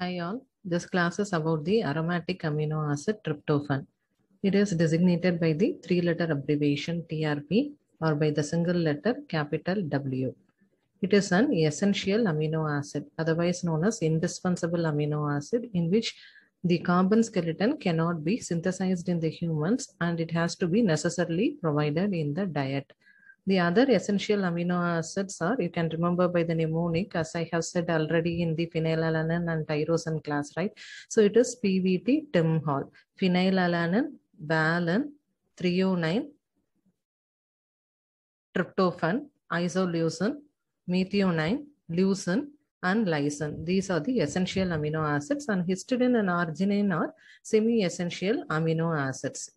Hi all, this class is about the aromatic amino acid tryptophan. It is designated by the three letter abbreviation TRP or by the single letter capital W. It is an essential amino acid, otherwise known as indispensable amino acid, in which the carbon skeleton cannot be synthesized in the humans and it has to be necessarily provided in the diet. The other essential amino acids are, you can remember by the mnemonic, as I have said already in the phenylalanine and tyrosine class, right? So it is PVT, TIMHAL, phenylalanine, valine, threonine, tryptophan, isoleucine, methionine, leucine, and lysine. These are the essential amino acids and histidine and arginine are semi-essential amino acids.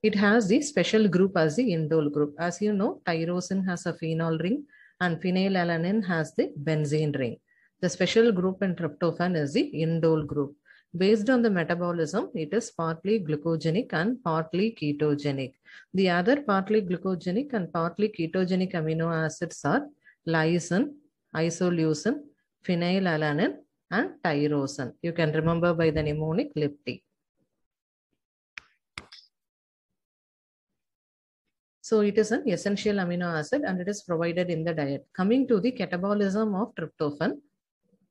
It has the special group as the indole group. As you know, tyrosine has a phenol ring and phenylalanine has the benzene ring. The special group in tryptophan is the indole group. Based on the metabolism, it is partly glucogenic and partly ketogenic. The other partly glucogenic and partly ketogenic amino acids are lysine, isoleucine, phenylalanine, and tyrosine. You can remember by the mnemonic LIPT. So it is an essential amino acid and it is provided in the diet. Coming to the catabolism of tryptophan,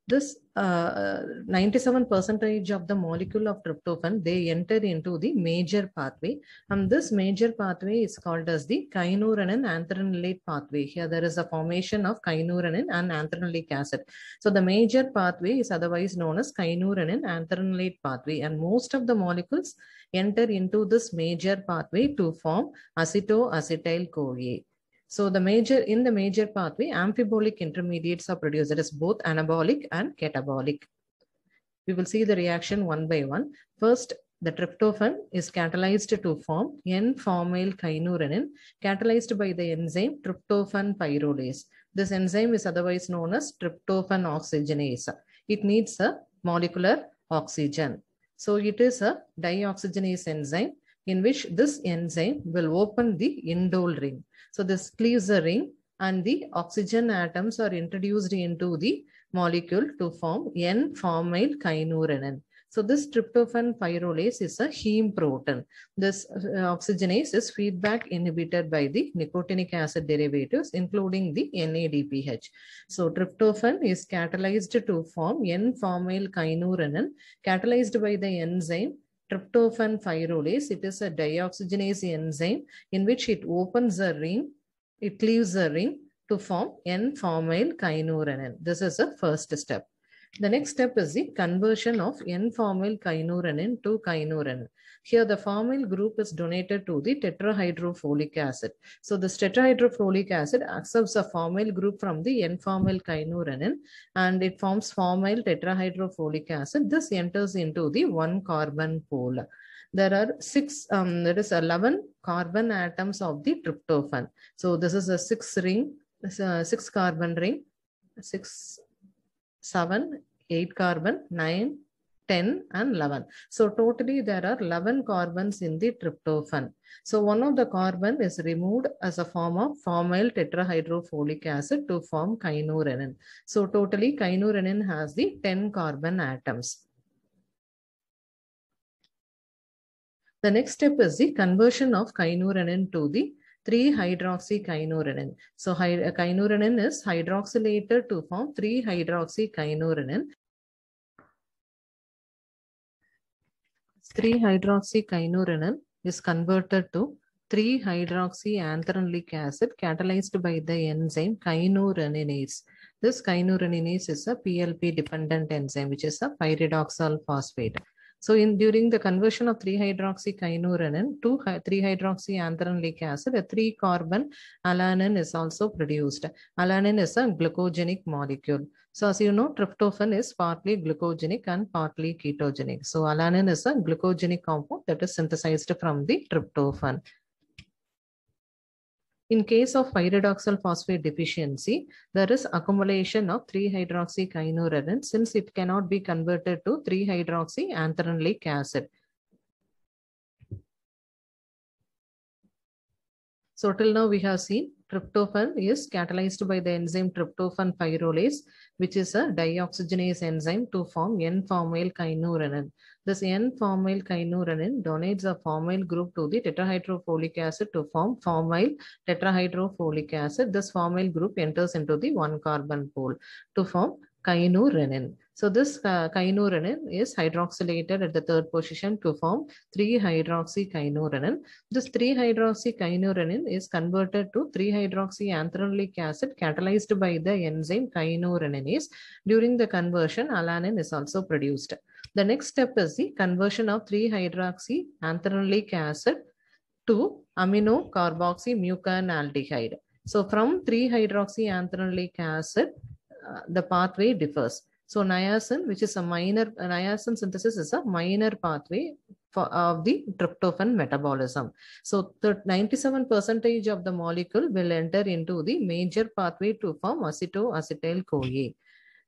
this uh, 97 percentage of the molecule of tryptophan, they enter into the major pathway. And this major pathway is called as the kynurenine anthranilate pathway. Here there is a formation of kynurenine and anthranilic acid. So the major pathway is otherwise known as kynurenine anthranilate pathway. And most of the molecules enter into this major pathway to form acetoacetyl CoA. So the major in the major pathway, amphibolic intermediates are produced. That is both anabolic and catabolic. We will see the reaction one by one. First, the tryptophan is catalyzed to form N-formyl kynurenine, catalyzed by the enzyme tryptophan pyrrolase. This enzyme is otherwise known as tryptophan oxygenase. It needs a molecular oxygen. So it is a dioxygenase enzyme in which this enzyme will open the indole ring. So this cleaves the ring and the oxygen atoms are introduced into the molecule to form N-formyl kynurenine. So this tryptophan pyrrolase is a heme protein. This uh, oxygenase is feedback inhibited by the nicotinic acid derivatives, including the NADPH. So tryptophan is catalyzed to form N-formyl kynurenine, catalyzed by the enzyme tryptophan pyrrolase. It is a dioxygenase enzyme in which it opens a ring, it cleaves a ring to form N-formyl kynurenine. This is the first step. The next step is the conversion of N-formyl kynurenine to kynurenine. Here the formyl group is donated to the tetrahydrofolic acid. So this tetrahydrofolic acid accepts a formyl group from the N-formyl kynurenine and it forms formyl tetrahydrofolic acid. This enters into the one carbon pole. There are six, um, there is 11 carbon atoms of the tryptophan. So this is a six ring, a six carbon ring, six, seven, eight carbon, nine, 10 and 11. So totally there are 11 carbons in the tryptophan. So one of the carbon is removed as a form of formyl tetrahydrofolic acid to form kynurenine. So totally kynurenine has the 10 carbon atoms. The next step is the conversion of kynurenine to the 3-hydroxykynurenine. So kynurenine is hydroxylated to form 3-hydroxykynurenine. 3-hydroxykynurenine is converted to 3-hydroxyanthranilic acid catalyzed by the enzyme kynureninase. This kynureninase is a PLP dependent enzyme which is a pyridoxal phosphate. So in during the conversion of 3-hydroxykynurenine to 3-hydroxyanthranilic acid, a 3-carbon alanine is also produced. Alanine is a glucogenic molecule. So as you know, tryptophan is partly glucogenic and partly ketogenic. So alanine is a glucogenic compound that is synthesized from the tryptophan. In case of pyridoxal phosphate deficiency, there is accumulation of 3-hydroxykynurenine since it cannot be converted to 3-hydroxyanthranilic acid. So till now we have seen tryptophan is catalyzed by the enzyme tryptophan pyrrolase, which is a dioxygenase enzyme to form N-formyl kynurenine. This N-formyl kynurenine donates a formyl group to the tetrahydrofolic acid to form formyl tetrahydrofolic acid. This formyl group enters into the one carbon pole to form kynurenine. So this uh, kynurenine is hydroxylated at the third position to form 3-hydroxykynurenine. This 3-hydroxykynurenine is converted to 3-hydroxyanthranilic acid catalyzed by the enzyme kynureninase. During the conversion, alanine is also produced. The next step is the conversion of 3-hydroxyanthranilic acid to amino carboxy muconaldehyde. So from 3-hydroxyanthranilic acid, uh, the pathway differs. So niacin, which is a minor, niacin synthesis is a minor pathway for, of the tryptophan metabolism. So the 97 percentage of the molecule will enter into the major pathway to form acetoacetyl-CoA.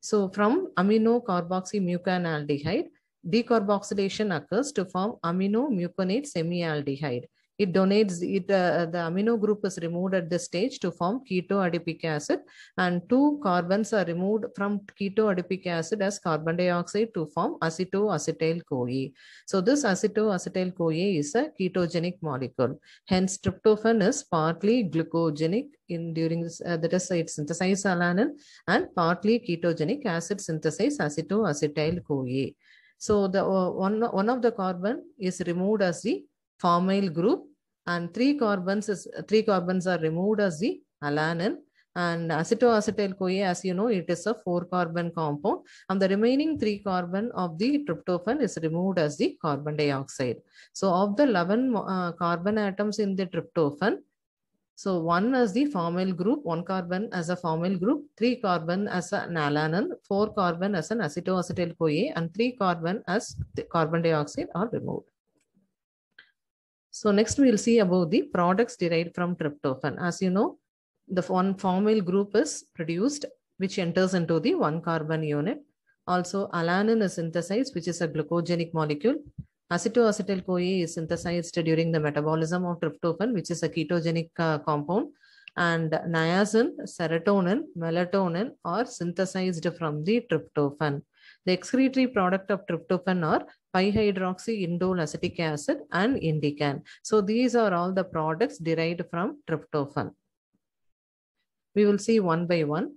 So from amino carboxy muconaldehyde, decarboxylation occurs to form amino muconate semialdehyde. It donates it uh, the amino group is removed at this stage to form ketoadipic acid and two carbons are removed from ketoadipic acid as carbon dioxide to form acetoacetyl CoA. So this acetoacetyl CoA is a ketogenic molecule. Hence tryptophan is partly glucogenic in during this uh, that is it synthesize alanine and partly ketogenic acid synthesize acetoacetyl CoA. So the uh, one one of the carbon is removed as the formyl group and three carbons is three carbons are removed as the alanine and acetoacetyl CoA as you know it is a four carbon compound and the remaining three carbon of the tryptophan is removed as the carbon dioxide. So of the 11 uh, carbon atoms in the tryptophan so one as the formyl group one carbon as a formyl group three carbon as an alanine four carbon as an acetoacetyl CoA and three carbon as carbon dioxide are removed so next we'll see about the products derived from tryptophan. As you know, the one formyl group is produced, which enters into the one carbon unit. Also, alanine is synthesized, which is a glucogenic molecule. Acetoacetyl CoA is synthesized during the metabolism of tryptophan, which is a ketogenic uh, compound. And niacin, serotonin, melatonin are synthesized from the tryptophan. The excretory product of tryptophan are pi-hydroxy indole acetic acid and indican. So these are all the products derived from tryptophan. We will see one by one.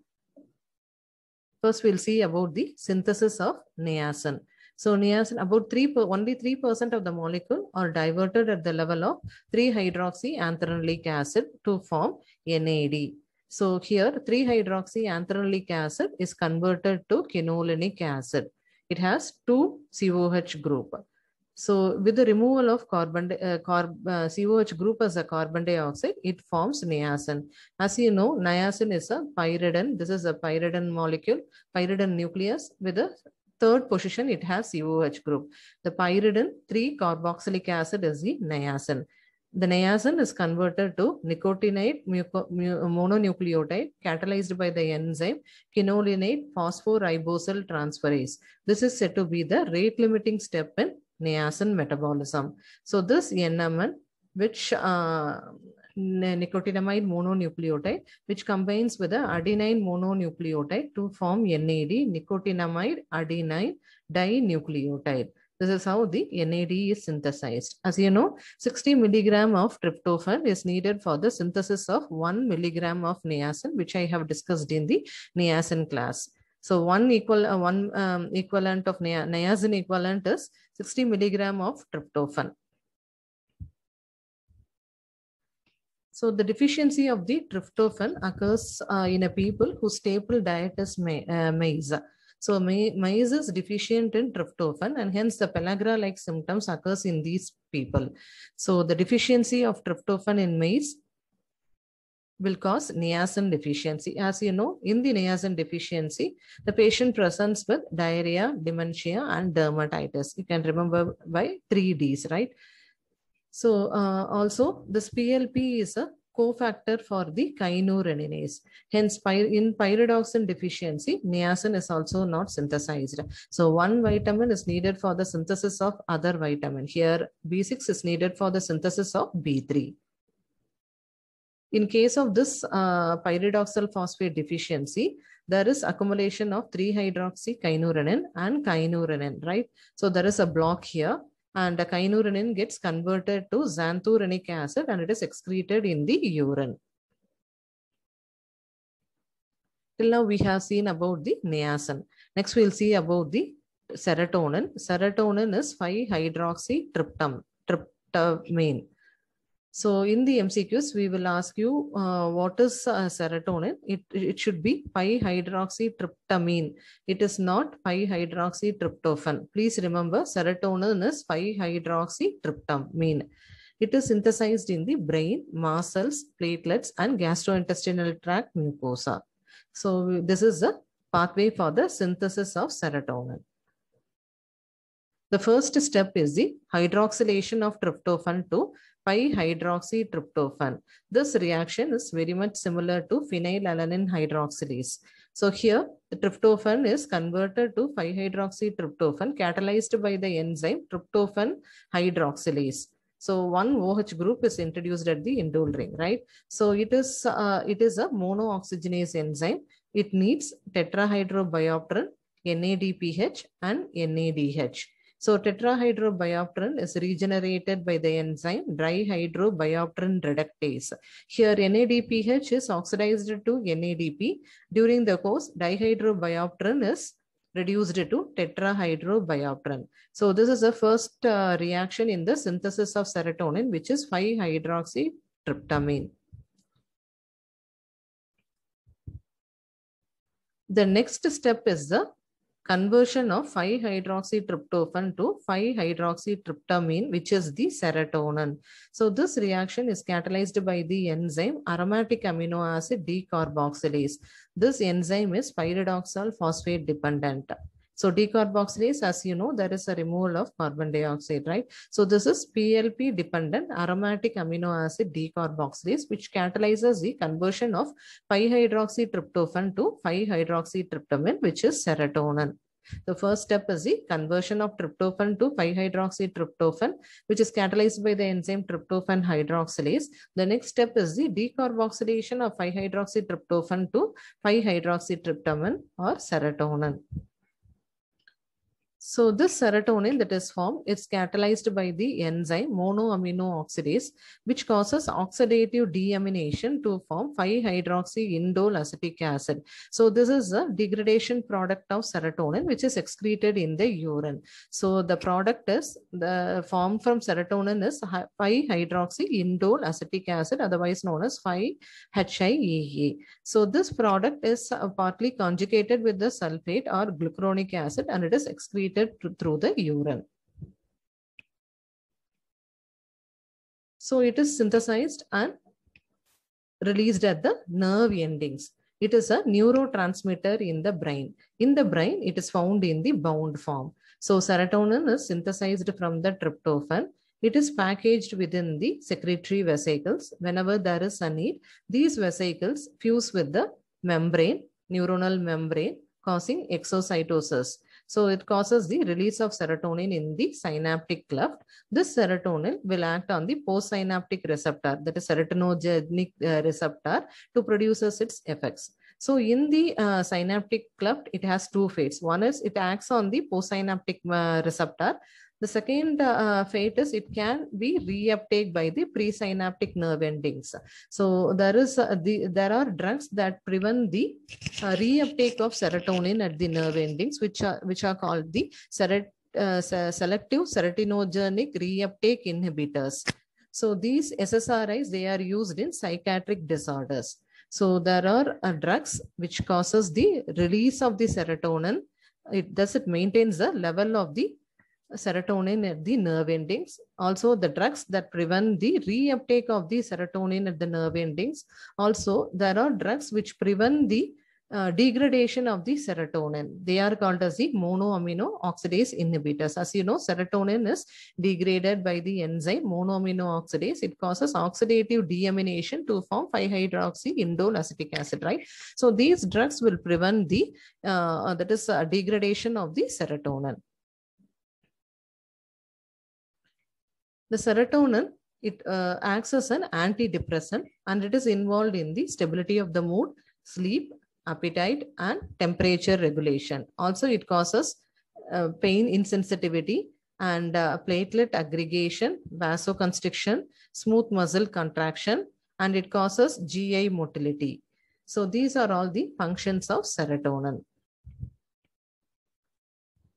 First, we'll see about the synthesis of niacin. So niacin, about three, only 3% of the molecule are diverted at the level of 3-hydroxyanthranilic acid to form NAD. So here 3-hydroxyanthranilic acid is converted to quinolinic acid. It has two COH group. So with the removal of carbon uh, carb, uh, COH group as a carbon dioxide, it forms niacin. As you know, niacin is a pyridine. This is a pyridine molecule, pyridine nucleus with a third position, it has COH group. The pyridine 3-carboxylic acid is the niacin. The niacin is converted to nicotinate mononucleotide catalyzed by the enzyme quinolinate phosphoribosyl transferase. This is said to be the rate limiting step in niacin metabolism. So this NMN, which uh, nicotinamide mononucleotide, which combines with the adenine mononucleotide to form NAD, nicotinamide adenine dinucleotide. This is how the NAD is synthesized. As you know, 60 milligram of tryptophan is needed for the synthesis of 1 milligram of niacin, which I have discussed in the niacin class. So one equal uh, one um, equivalent of nia niacin equivalent is 60 milligram of tryptophan. So the deficiency of the tryptophan occurs uh, in a people whose staple diet is ma uh, maize. So maize is deficient in tryptophan and hence the pellagra-like symptoms occurs in these people. So the deficiency of tryptophan in maize will cause niacin deficiency. As you know, in the niacin deficiency, the patient presents with diarrhea, dementia, and dermatitis. You can remember by three Ds, right? So uh, also this PLP is a cofactor for the kynureninase. Hence, in pyridoxine deficiency, niacin is also not synthesized. So one vitamin is needed for the synthesis of other vitamin. Here, B6 is needed for the synthesis of B3. In case of this uh, pyridoxal phosphate deficiency, there is accumulation of 3-hydroxy kynurenine and kynurenine, right? So there is a block here and the kynurenine gets converted to xanthurenic acid and it is excreted in the urine. Till now we have seen about the niacin. Next we'll see about the serotonin. Serotonin is 5-hydroxytryptam, tryptamine. So in the MCQs, we will ask you uh, what is uh, serotonin. It, it should be 5-hydroxytryptamine. It is not 5-hydroxytryptophan. Please remember serotonin is 5-hydroxytryptamine. It is synthesized in the brain, mast cells, platelets, and gastrointestinal tract mucosa. So this is the pathway for the synthesis of serotonin. The first step is the hydroxylation of tryptophan to 5-hydroxytryptophan. This reaction is very much similar to phenylalanine hydroxylase. So here the tryptophan is converted to 5-hydroxytryptophan catalyzed by the enzyme tryptophan hydroxylase. So one OH group is introduced at the indole ring, right? So it is uh, it is a monooxygenase enzyme. It needs tetrahydrobiopterin, NADPH, and NADH. So tetrahydrobiopterin is regenerated by the enzyme dihydrobiopterin reductase. Here NADPH is oxidized to NADP. During the course, dihydrobiopterin is reduced to tetrahydrobiopterin. So this is the first uh, reaction in the synthesis of serotonin, which is 5-hydroxytryptamine. The next step is the conversion of 5-hydroxytryptophan to 5-hydroxytryptamine, which is the serotonin. So this reaction is catalyzed by the enzyme aromatic amino acid decarboxylase. This enzyme is pyridoxal phosphate dependent. So decarboxylase, as you know, there is a removal of carbon dioxide, right? So this is PLP dependent aromatic amino acid decarboxylase, which catalyzes the conversion of 5-hydroxytryptophan to 5-hydroxytryptamine, which is serotonin. The first step is the conversion of tryptophan to 5-hydroxytryptophan, which is catalyzed by the enzyme tryptophan hydroxylase. The next step is the decarboxylation of 5-hydroxytryptophan to 5-hydroxytryptamine or serotonin. So this serotonin that is formed is catalyzed by the enzyme monoamino oxidase, which causes oxidative deamination to form 5-hydroxy-indole acetic acid. So this is a degradation product of serotonin, which is excreted in the urine. So the product is the form from serotonin is 5-hydroxy-indole acetic acid, otherwise known as 5-HIEA. So this product is partly conjugated with the sulfate or glucuronic acid, and it is excreted through the urine. So it is synthesized and released at the nerve endings. It is a neurotransmitter in the brain. In the brain, it is found in the bound form. So serotonin is synthesized from the tryptophan. It is packaged within the secretory vesicles. Whenever there is a need, these vesicles fuse with the membrane, neuronal membrane, causing exocytosis. So it causes the release of serotonin in the synaptic cleft. This serotonin will act on the postsynaptic receptor, that is serotoninogenic uh, receptor, to produces its effects. So in the uh, synaptic cleft, it has two fates. One is it acts on the postsynaptic uh, receptor. The second uh, fate is it can be reuptake by the presynaptic nerve endings. So there is uh, the there are drugs that prevent the uh, reuptake of serotonin at the nerve endings, which are which are called the uh, selective serotoninogenic reuptake inhibitors. So these SSRIs they are used in psychiatric disorders. So there are uh, drugs which causes the release of the serotonin. It does it maintains the level of the serotonin at the nerve endings. Also, the drugs that prevent the reuptake of the serotonin at the nerve endings. Also, there are drugs which prevent the uh, degradation of the serotonin. They are called as the monoamino oxidase inhibitors. As you know, serotonin is degraded by the enzyme monoamino oxidase. It causes oxidative deamination to form 5-hydroxy indole acetic acid, right? So these drugs will prevent the, uh, that is uh, degradation of the serotonin. The serotonin it uh, acts as an antidepressant and it is involved in the stability of the mood, sleep, appetite, and temperature regulation. Also, it causes uh, pain insensitivity and uh, platelet aggregation, vasoconstriction, smooth muscle contraction, and it causes GI motility. So these are all the functions of serotonin.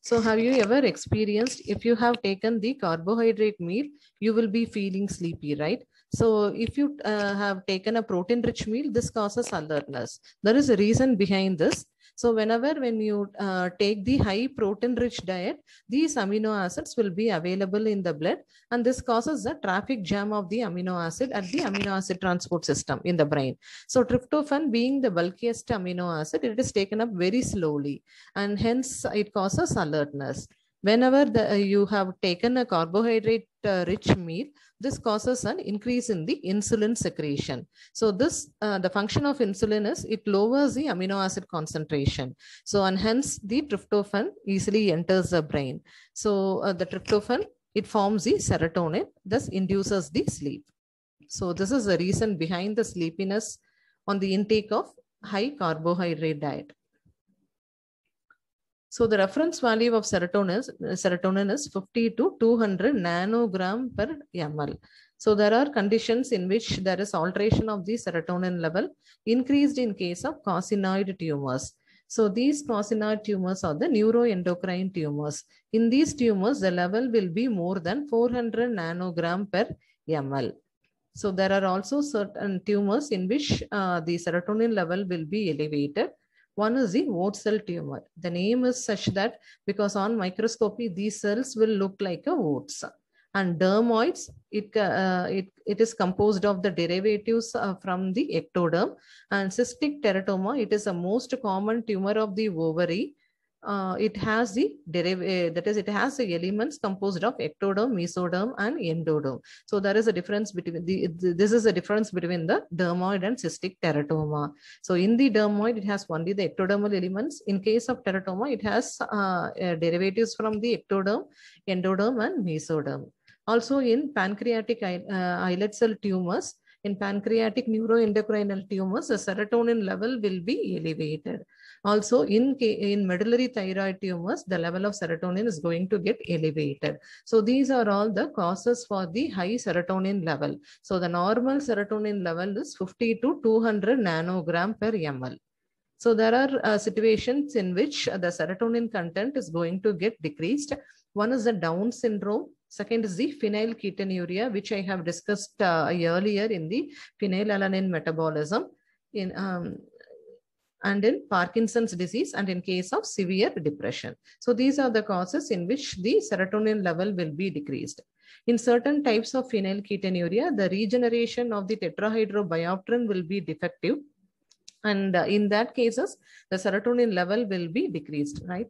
So have you ever experienced if you have taken the carbohydrate meal, you will be feeling sleepy, right? So if you uh, have taken a protein rich meal, this causes alertness. There is a reason behind this. So whenever when you uh, take the high protein rich diet, these amino acids will be available in the blood and this causes a traffic jam of the amino acid at the amino acid transport system in the brain. So tryptophan being the bulkiest amino acid, it is taken up very slowly and hence it causes alertness. Whenever the, uh, you have taken a carbohydrate uh, rich meal, this causes an increase in the insulin secretion. So this, uh, the function of insulin is it lowers the amino acid concentration. So and hence the tryptophan easily enters the brain. So uh, the tryptophan, it forms the serotonin, thus induces the sleep. So this is the reason behind the sleepiness on the intake of high carbohydrate diet. So the reference value of serotonin is, serotonin is 50 to 200 nanogram per ml. So there are conditions in which there is alteration of the serotonin level increased in case of carcinoid tumors. So these carcinoid tumors are the neuroendocrine tumors. In these tumors, the level will be more than 400 nanogram per ml. So there are also certain tumors in which uh, the serotonin level will be elevated one is the oat cell tumor. The name is such that because on microscopy, these cells will look like a oats. And dermoids, it, uh, it, it is composed of the derivatives uh, from the ectoderm. And cystic teratoma, it is the most common tumor of the ovary uh, it has the derivative, that is, it has the elements composed of ectoderm, mesoderm, and endoderm. So there is a difference between the, this is a difference between the dermoid and cystic teratoma. So in the dermoid, it has only the ectodermal elements. In case of teratoma, it has uh, uh, derivatives from the ectoderm, endoderm, and mesoderm. Also in pancreatic uh, islet cell tumors, in pancreatic neuroendocrinal tumors, the serotonin level will be elevated. Also, in, in medullary thyroid tumors, the level of serotonin is going to get elevated. So these are all the causes for the high serotonin level. So the normal serotonin level is 50 to 200 nanogram per ml. So there are uh, situations in which the serotonin content is going to get decreased. One is the Down syndrome. Second is the phenylketonuria, which I have discussed uh, earlier in the phenylalanine metabolism. In um, and in Parkinson's disease and in case of severe depression. So these are the causes in which the serotonin level will be decreased. In certain types of phenylketonuria, the regeneration of the tetrahydrobiopterin will be defective. And uh, in that cases, the serotonin level will be decreased, right?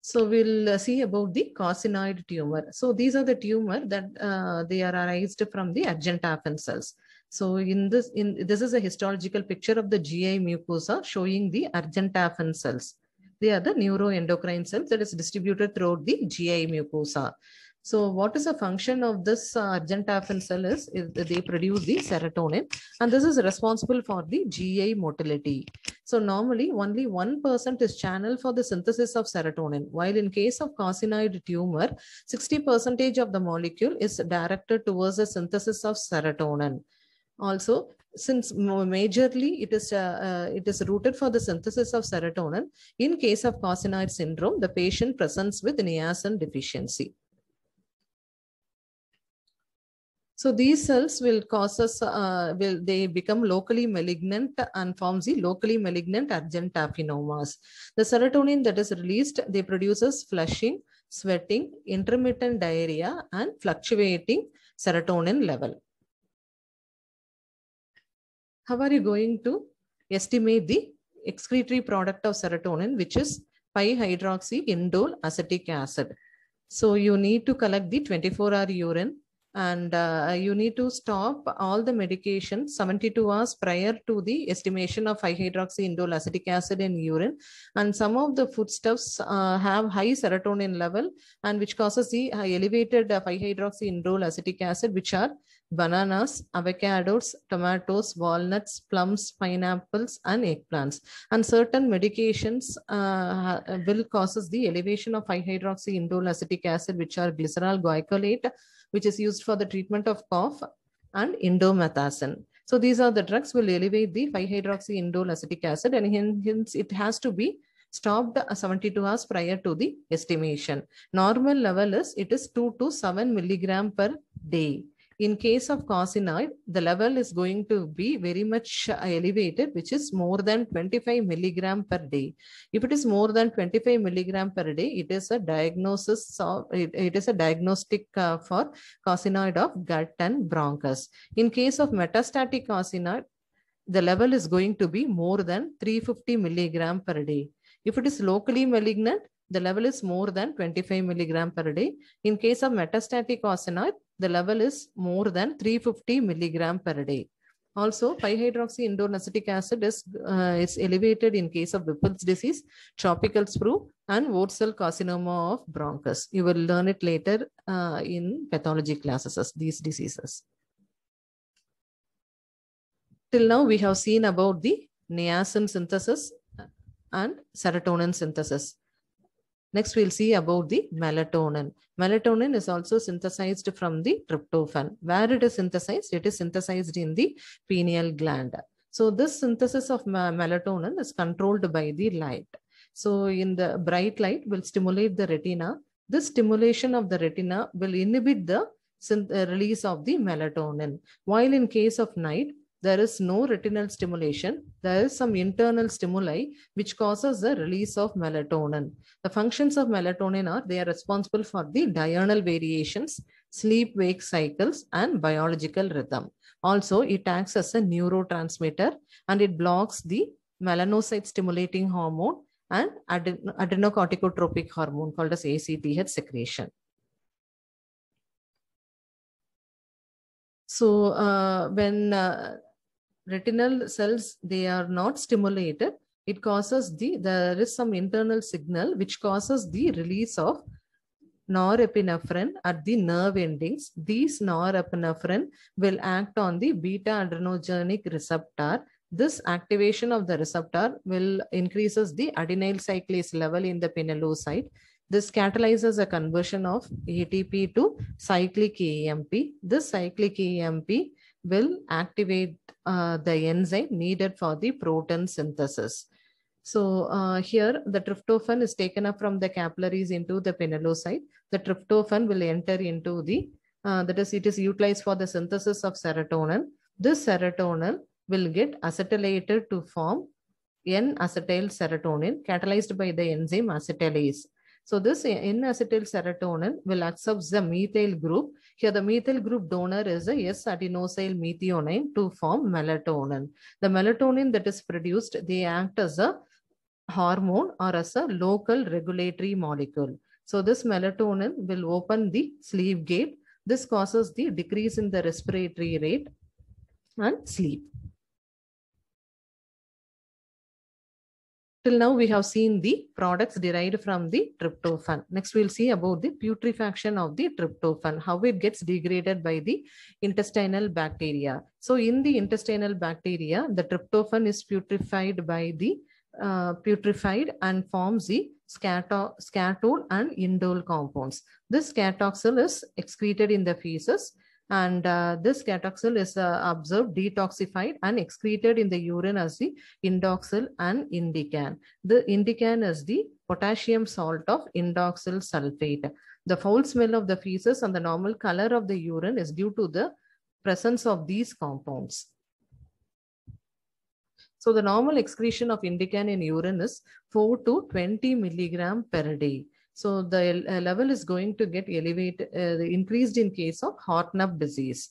So we'll uh, see about the carcinoid tumor. So these are the tumor that uh, they are arised from the argentaffin cells. So in this, in this is a histological picture of the GI mucosa showing the argentaffin cells. They are the neuroendocrine cells that is distributed throughout the GI mucosa. So what is the function of this uh, cell is, is they produce the serotonin and this is responsible for the GI motility. So normally only 1% is channel for the synthesis of serotonin while in case of carcinoid tumor 60% of the molecule is directed towards the synthesis of serotonin. Also since majorly it is uh, uh, it is rooted for the synthesis of serotonin in case of carcinoid syndrome the patient presents with niacin deficiency So these cells will cause us, uh, will they become locally malignant and forms the locally malignant argentaffinomas. The serotonin that is released, they produces flushing, sweating, intermittent diarrhea, and fluctuating serotonin level. How are you going to estimate the excretory product of serotonin, which is 5-hydroxy-indole acetic acid? So you need to collect the 24-hour urine and uh, you need to stop all the medication 72 hours prior to the estimation of 5-hydroxyindole acetic acid in urine. And some of the foodstuffs uh, have high serotonin level and which causes the uh, elevated 5-hydroxyindole acetic acid, which are bananas, avocados, tomatoes, walnuts, plums, pineapples, and eggplants. And certain medications uh, will causes the elevation of 5-hydroxyindole acetic acid, which are glyceryl guaiacolate, which is used for the treatment of cough, and indomethacin. So these are the drugs will elevate the 5-hydroxyindole acetic acid, and hence it has to be stopped 72 hours prior to the estimation. Normal level is it is 2 to 7 milligram per day. In case of carcinoid, the level is going to be very much elevated, which is more than 25 milligram per day. If it is more than 25 milligram per day, it is a diagnosis of, it, it is a diagnostic uh, for carcinoid of gut and bronchus. In case of metastatic carcinoid, the level is going to be more than 350 milligram per day. If it is locally malignant, the level is more than 25 milligram per day. In case of metastatic carcinoid, the level is more than 350 milligram per day. Also, 5-hydroxyindole acetic acid is, uh, is elevated in case of Whipple's disease, tropical sprue, and oat cell carcinoma of bronchus. You will learn it later uh, in pathology classes, these diseases. Till now, we have seen about the niacin synthesis and serotonin synthesis. Next, we'll see about the melatonin. Melatonin is also synthesized from the tryptophan. Where it is synthesized? It is synthesized in the pineal gland. So this synthesis of melatonin is controlled by the light. So in the bright light will stimulate the retina. This stimulation of the retina will inhibit the release of the melatonin. While in case of night, there is no retinal stimulation. There is some internal stimuli which causes the release of melatonin. The functions of melatonin are they are responsible for the diurnal variations, sleep-wake cycles, and biological rhythm. Also, it acts as a neurotransmitter and it blocks the melanocyte stimulating hormone and aden adrenocorticotropic hormone called as ACTH secretion. So uh, when uh, retinal cells, they are not stimulated, it causes the, there is some internal signal which causes the release of norepinephrine at the nerve endings. These norepinephrine will act on the beta adrenergic receptor. This activation of the receptor will increases the adenyl cyclase level in the pinealocyte. This catalyzes a conversion of ATP to cyclic AMP. This cyclic AMP will activate uh, the enzyme needed for the protein synthesis. So uh, here the tryptophan is taken up from the capillaries into the pinealocyte. The tryptophan will enter into the, uh, that is it is utilized for the synthesis of serotonin. This serotonin will get acetylated to form N-acetyl serotonin catalyzed by the enzyme acetylase. So this N-acetyl serotonin will accept the methyl group. Here the methyl group donor is a S-adenosyl methionine to form melatonin. The melatonin that is produced, they act as a hormone or as a local regulatory molecule. So this melatonin will open the sleep gate. This causes the decrease in the respiratory rate and sleep. Till now, we have seen the products derived from the tryptophan. Next, we'll see about the putrefaction of the tryptophan, how it gets degraded by the intestinal bacteria. So in the intestinal bacteria, the tryptophan is putrefied by the uh, putrefied and forms the scato scatol and indole compounds. This scatoxyl is excreted in the feces and uh, this scatoxyl is uh, observed detoxified and excreted in the urine as the indoxyl and indican. The indican is the potassium salt of indoxyl sulfate. The foul smell of the feces and the normal color of the urine is due to the presence of these compounds. So the normal excretion of indican in urine is 4 to 20 milligram per day. So the uh, level is going to get elevated, uh, increased in case of heart Hartnup disease.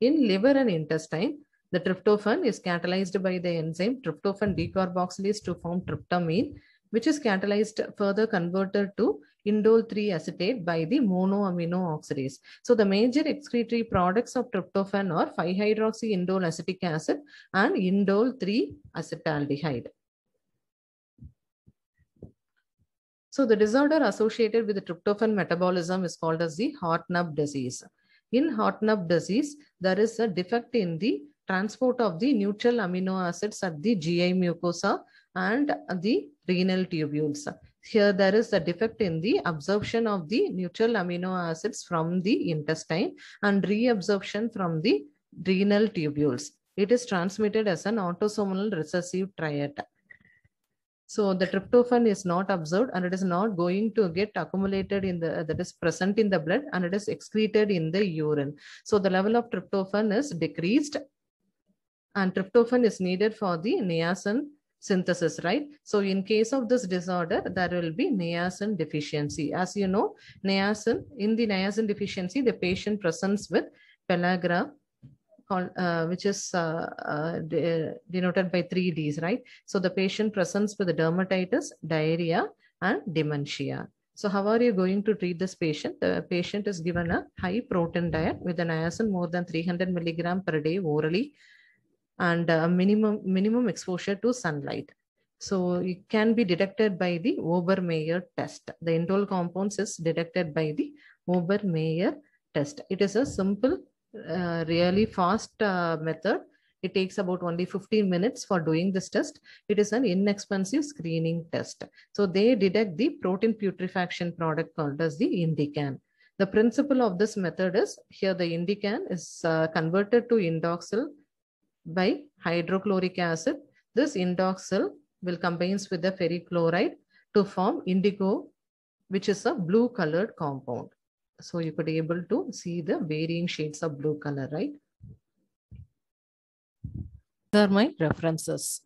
In liver and intestine, the tryptophan is catalyzed by the enzyme tryptophan decarboxylase to form tryptamine, which is catalyzed further converted to indole 3 acetate by the monoamino oxidase. So the major excretory products of tryptophan are 5-hydroxy indole acetic acid and indole 3 acetaldehyde. So the disorder associated with the tryptophan metabolism is called as the Hartnup disease. In Hartnup disease, there is a defect in the transport of the neutral amino acids at the GI mucosa and the renal tubules. Here there is a defect in the absorption of the neutral amino acids from the intestine and reabsorption from the renal tubules. It is transmitted as an autosomal recessive trait. So the tryptophan is not observed and it is not going to get accumulated in the, that is present in the blood and it is excreted in the urine. So the level of tryptophan is decreased and tryptophan is needed for the niacin synthesis, right? So in case of this disorder, there will be niacin deficiency. As you know, niacin, in the niacin deficiency, the patient presents with pellagra, uh, which is uh, uh, de denoted by three Ds, right? So the patient presents with dermatitis, diarrhea, and dementia. So how are you going to treat this patient? The patient is given a high protein diet with an niacin more than 300 milligram per day orally and a minimum, minimum exposure to sunlight. So it can be detected by the Obermayer test. The indole compounds is detected by the Obermayer test. It is a simple, uh, really fast uh, method. It takes about only 15 minutes for doing this test. It is an inexpensive screening test. So they detect the protein putrefaction product called as the Indican. The principle of this method is here the Indican is uh, converted to indoxyl by hydrochloric acid. This indoxyl will combines with the ferric chloride to form indigo, which is a blue colored compound. So you could be able to see the varying shades of blue color, right? These are my references.